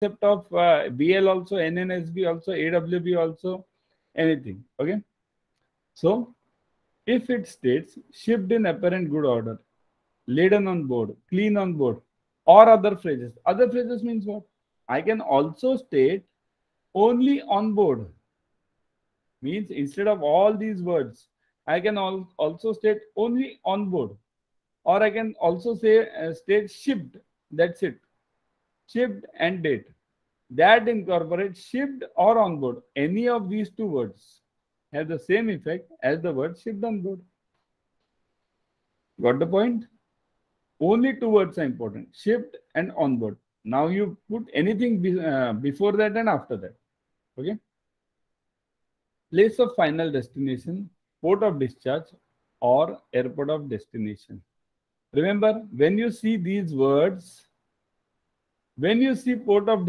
concept of uh, BL also, NNSB also, AWB also, anything. Okay. So if it states shipped in apparent good order, laden on board, clean on board, or other phrases. Other phrases means what? I can also state only on board. Means instead of all these words, I can al also state only on board. Or I can also say uh, state shipped. That's it. Shipped and date. That incorporates shipped or on board. Any of these two words have the same effect as the word shipped on board. Got the point? Only two words are important, shipped and on board. Now you put anything be, uh, before that and after that. Okay. Place of final destination, port of discharge or airport of destination. Remember, when you see these words, when you see port of